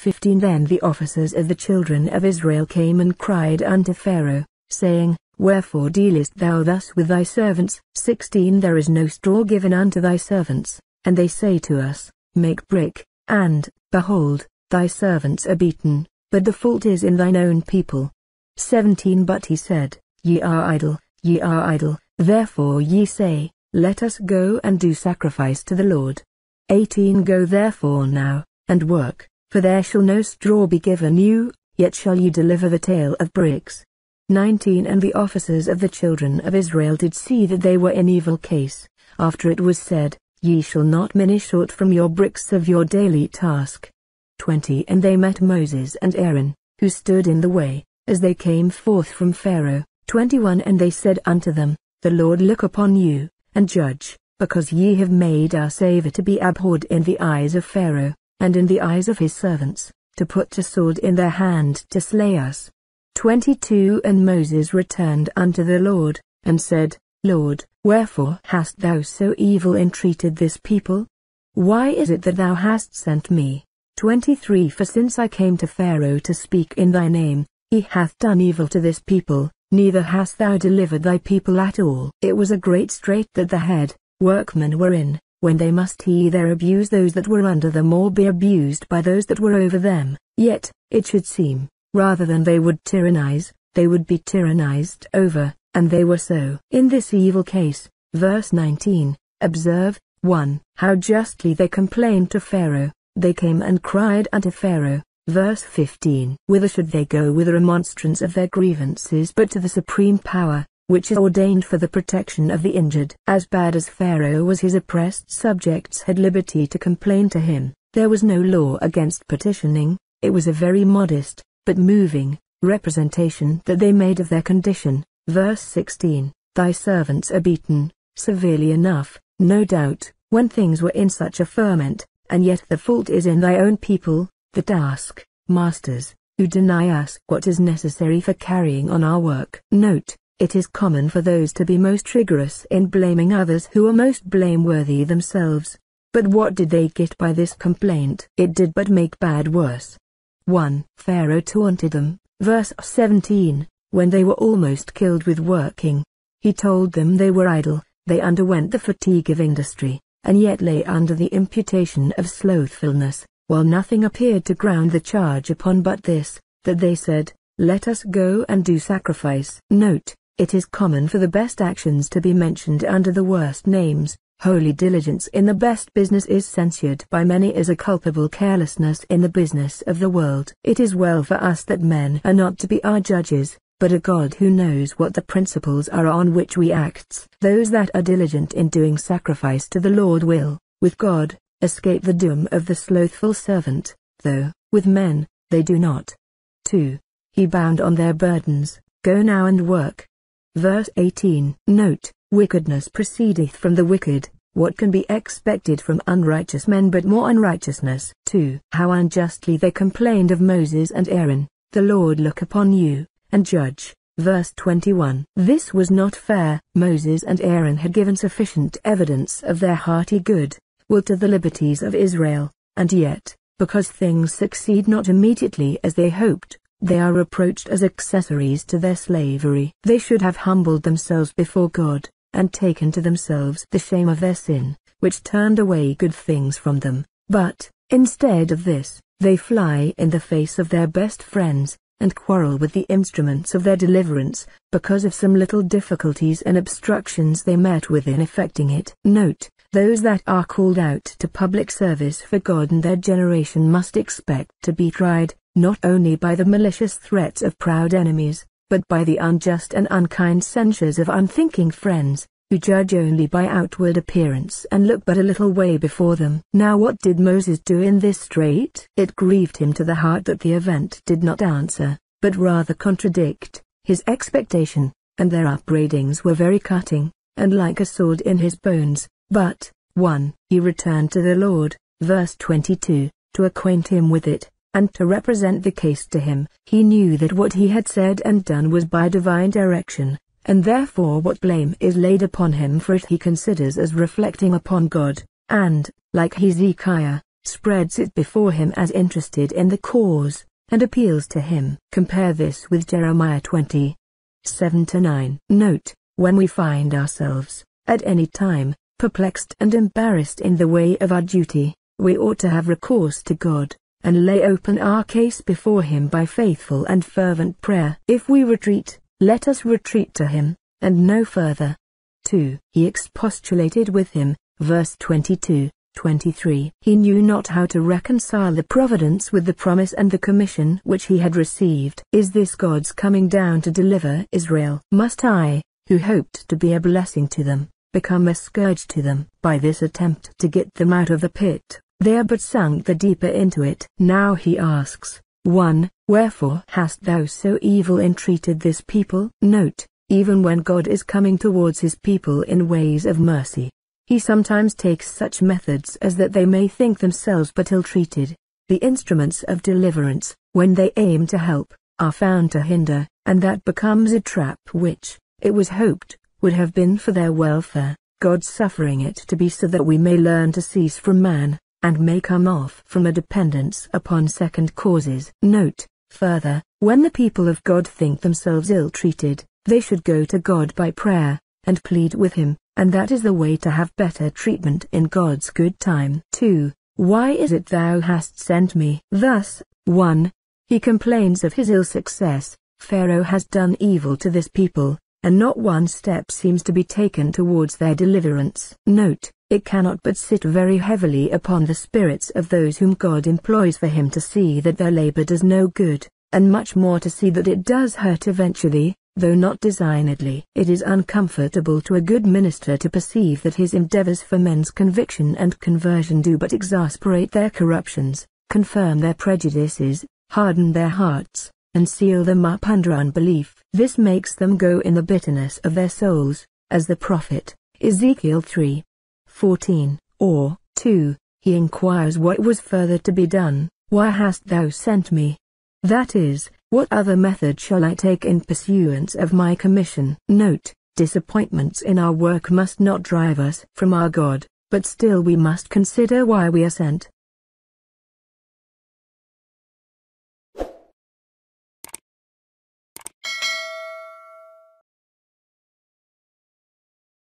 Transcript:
15 Then the officers of the children of Israel came and cried unto Pharaoh, saying, Wherefore dealest thou thus with thy servants? 16 There is no straw given unto thy servants, and they say to us, Make brick, and, behold, thy servants are beaten, but the fault is in thine own people. 17 But he said, Ye are idle, ye are idle, therefore ye say, Let us go and do sacrifice to the Lord. 18 Go therefore now, and work, for there shall no straw be given you, yet shall you deliver the tale of bricks. 19 And the officers of the children of Israel did see that they were in evil case, after it was said, Ye shall not minish aught from your bricks of your daily task. 20 And they met Moses and Aaron, who stood in the way, as they came forth from Pharaoh. 21 And they said unto them, The Lord look upon you, and judge, because ye have made our Saviour to be abhorred in the eyes of Pharaoh, and in the eyes of his servants, to put a sword in their hand to slay us. 22 And Moses returned unto the Lord, and said, Lord, wherefore hast thou so evil entreated this people? Why is it that thou hast sent me? 23 For since I came to Pharaoh to speak in thy name, he hath done evil to this people, neither hast thou delivered thy people at all. It was a great strait that the head, workmen were in, when they must either abuse those that were under them or be abused by those that were over them. Yet, it should seem, rather than they would tyrannize, they would be tyrannized over, and they were so. In this evil case, verse 19, observe, 1. How justly they complained to Pharaoh, they came and cried unto Pharaoh, verse 15. Whither should they go with a remonstrance of their grievances but to the supreme power, which is ordained for the protection of the injured. As bad as Pharaoh was his oppressed subjects had liberty to complain to him. There was no law against petitioning, it was a very modest, but moving, representation that they made of their condition. Verse 16, Thy servants are beaten, severely enough, no doubt, when things were in such a ferment, and yet the fault is in thy own people, the task, masters, who deny us what is necessary for carrying on our work. Note, it is common for those to be most rigorous in blaming others who are most blameworthy themselves. But what did they get by this complaint? It did but make bad worse. 1. Pharaoh taunted them, verse 17, when they were almost killed with working. He told them they were idle, they underwent the fatigue of industry, and yet lay under the imputation of slothfulness, while nothing appeared to ground the charge upon but this, that they said, Let us go and do sacrifice. Note, it is common for the best actions to be mentioned under the worst names. Holy diligence in the best business is censured by many as a culpable carelessness in the business of the world. It is well for us that men are not to be our judges, but a God who knows what the principles are on which we act. Those that are diligent in doing sacrifice to the Lord will, with God, escape the doom of the slothful servant, though, with men, they do not. 2. He bound on their burdens, Go now and work, Verse 18 Note, wickedness proceedeth from the wicked, what can be expected from unrighteous men but more unrighteousness? 2. How unjustly they complained of Moses and Aaron, the Lord look upon you, and judge. Verse 21 This was not fair, Moses and Aaron had given sufficient evidence of their hearty good, will to the liberties of Israel, and yet, because things succeed not immediately as they hoped, they are reproached as accessories to their slavery. They should have humbled themselves before God, and taken to themselves the shame of their sin, which turned away good things from them. But, instead of this, they fly in the face of their best friends, and quarrel with the instruments of their deliverance, because of some little difficulties and obstructions they met with in effecting it. Note, those that are called out to public service for God and their generation must expect to be tried, not only by the malicious threats of proud enemies, but by the unjust and unkind censures of unthinking friends, who judge only by outward appearance and look but a little way before them. Now what did Moses do in this strait? It grieved him to the heart that the event did not answer, but rather contradict, his expectation, and their upbraidings were very cutting, and like a sword in his bones. But, 1. He returned to the Lord, verse 22, to acquaint him with it, and to represent the case to him. He knew that what he had said and done was by divine direction, and therefore what blame is laid upon him for it he considers as reflecting upon God, and, like Hezekiah, spreads it before him as interested in the cause, and appeals to him. Compare this with Jeremiah 20. 7 to 9. Note, when we find ourselves, at any time, perplexed and embarrassed in the way of our duty, we ought to have recourse to God, and lay open our case before Him by faithful and fervent prayer. If we retreat, let us retreat to Him, and no further. 2. He expostulated with him, verse 22. 23. He knew not how to reconcile the providence with the promise and the commission which he had received. Is this God's coming down to deliver Israel? Must I, who hoped to be a blessing to them, become a scourge to them? By this attempt to get them out of the pit, they are but sunk the deeper into it. Now he asks, 1. Wherefore hast thou so evil entreated this people? Note, even when God is coming towards his people in ways of mercy, he sometimes takes such methods as that they may think themselves but ill-treated. The instruments of deliverance, when they aim to help, are found to hinder, and that becomes a trap which, it was hoped, would have been for their welfare, God suffering it to be so that we may learn to cease from man, and may come off from a dependence upon second causes. Note, further, when the people of God think themselves ill-treated, they should go to God by prayer, and plead with him, and that is the way to have better treatment in God's good time. 2. Why is it thou hast sent me? Thus, 1. He complains of his ill success, Pharaoh has done evil to this people, and not one step seems to be taken towards their deliverance. Note, it cannot but sit very heavily upon the spirits of those whom God employs for him to see that their labor does no good, and much more to see that it does hurt eventually, though not designedly. It is uncomfortable to a good minister to perceive that his endeavors for men's conviction and conversion do but exasperate their corruptions, confirm their prejudices, harden their hearts, and seal them up under unbelief. This makes them go in the bitterness of their souls, as the prophet, Ezekiel 3. 14, or, 2, he inquires what was further to be done, why hast thou sent me? That is, what other method shall I take in pursuance of my commission? Note, disappointments in our work must not drive us from our God, but still we must consider why we are sent.